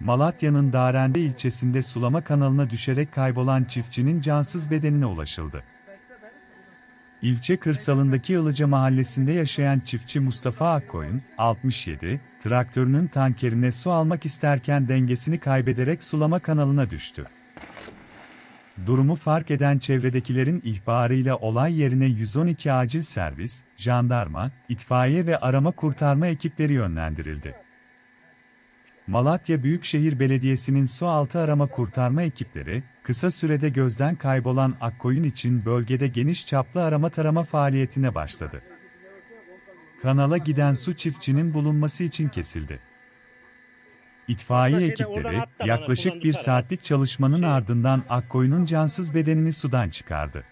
Malatya'nın Darende ilçesinde sulama kanalına düşerek kaybolan çiftçinin cansız bedenine ulaşıldı. İlçe kırsalındaki Ilıca mahallesinde yaşayan çiftçi Mustafa Akkoyun, 67, traktörünün tankerine su almak isterken dengesini kaybederek sulama kanalına düştü. Durumu fark eden çevredekilerin ihbarıyla olay yerine 112 acil servis, jandarma, itfaiye ve arama kurtarma ekipleri yönlendirildi. Malatya Büyükşehir Belediyesi'nin su altı arama kurtarma ekipleri, kısa sürede gözden kaybolan Akkoyun için bölgede geniş çaplı arama tarama faaliyetine başladı. Kanala giden su çiftçinin bulunması için kesildi. İtfaiye ekipleri yaklaşık bir saatlik çalışmanın Şey- ardından Akkoyun'un cansız bedenini sudan çıkardı.